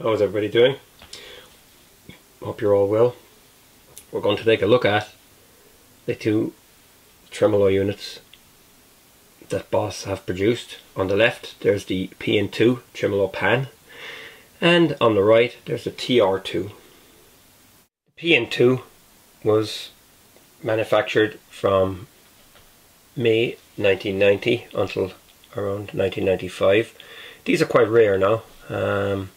How's everybody doing? Hope you're all well. We're going to take a look at the two tremolo units that Boss have produced. On the left there's the PN2 tremolo pan and on the right there's the TR2. The PN2 was manufactured from May 1990 until around 1995. These are quite rare now. Um,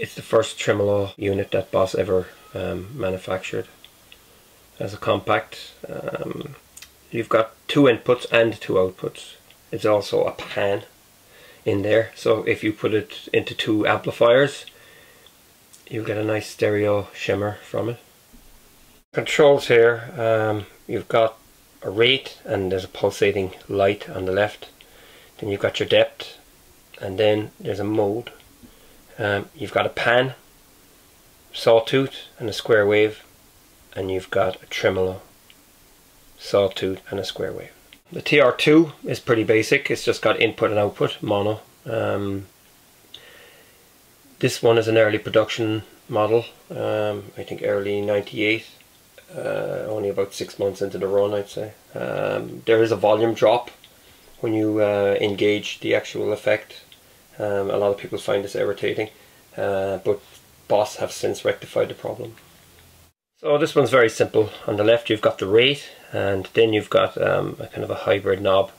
it's the first tremolo unit that Boss ever um, manufactured as a compact. Um, you've got two inputs and two outputs. It's also a pan in there, so if you put it into two amplifiers, you get a nice stereo shimmer from it. Controls here, um, you've got a rate and there's a pulsating light on the left. Then you've got your depth and then there's a mode um, you've got a pan, sawtooth and a square wave and you've got a tremolo, sawtooth and a square wave. The TR2 is pretty basic, it's just got input and output, mono. Um, this one is an early production model, um, I think early 98, uh, only about six months into the run I'd say. Um, there is a volume drop when you uh, engage the actual effect um, a lot of people find this irritating, uh, but Boss have since rectified the problem. So this one's very simple. On the left you've got the rate and then you've got um, a kind of a hybrid knob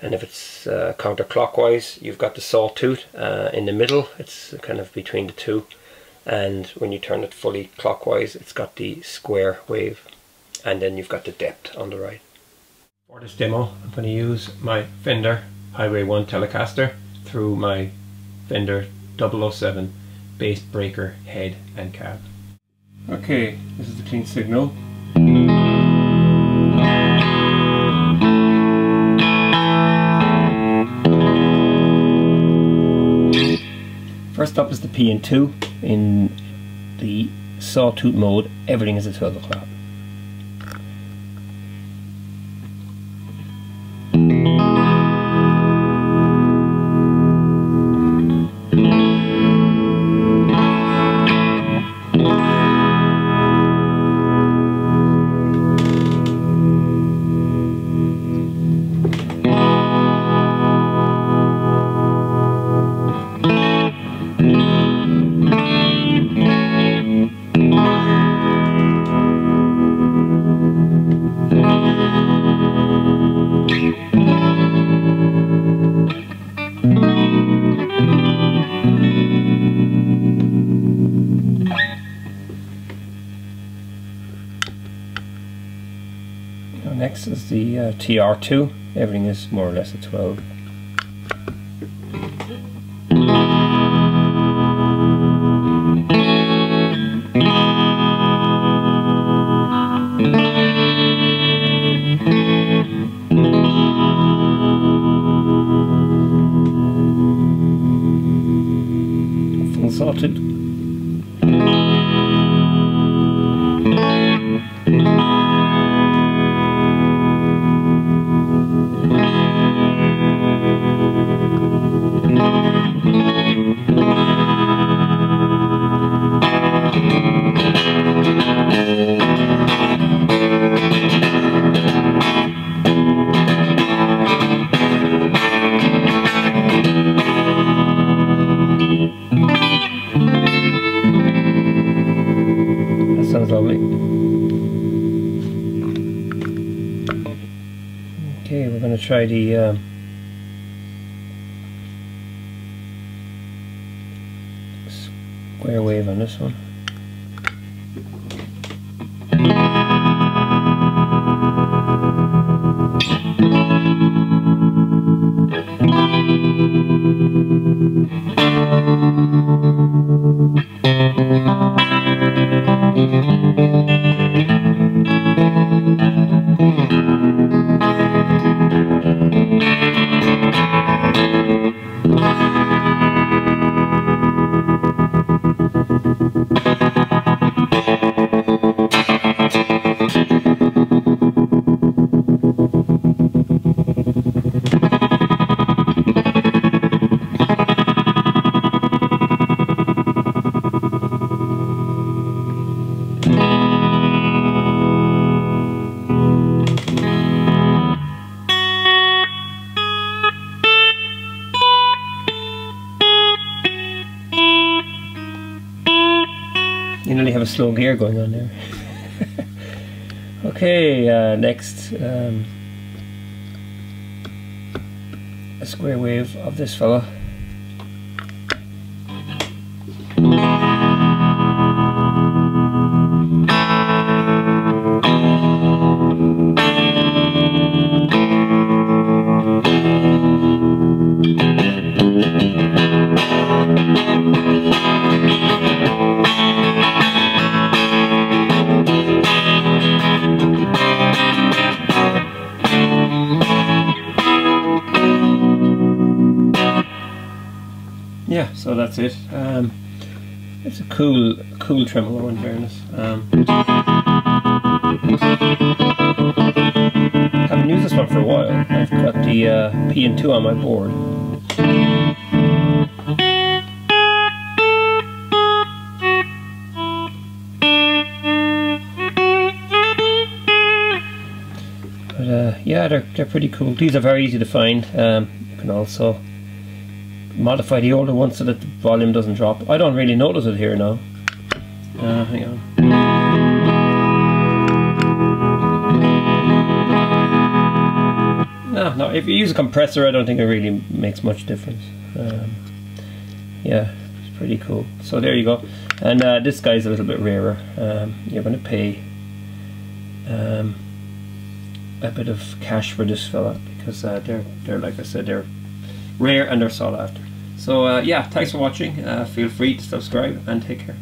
and if it's uh, counterclockwise you've got the sawtooth uh, in the middle it's kind of between the two and when you turn it fully clockwise it's got the square wave and then you've got the depth on the right. For this demo I'm going to use my Fender Highway 1 Telecaster through my Fender 007 Bassbreaker head and cab. Okay, this is the clean signal. First up is the PN2 in the sawtooth mode, everything is at 12 o'clock. Next is the uh, TR2. Everything is more or less a 12. Full sawtooth. Try the um, square wave on this one. Have a slow gear going on there. okay, uh, next. Um, a square wave of this fella. So that's it. Um, it's a cool, cool tremolo in fairness. Um, haven't used this one for a while. I've got the uh, PN2 on my board. But uh, yeah, they're, they're pretty cool. These are very easy to find. Um, you can also modify the older one so that the volume doesn't drop. I don't really notice it here now. Uh, hang on. No, no, if you use a compressor I don't think it really makes much difference. Um, yeah, it's pretty cool. So there you go. And uh, this guy's a little bit rarer. Um, you're going to pay um, a bit of cash for this fella because uh, they're, they're, like I said, they're rare and they're sought after. So uh, yeah, thanks for watching. Uh, feel free to subscribe and take care.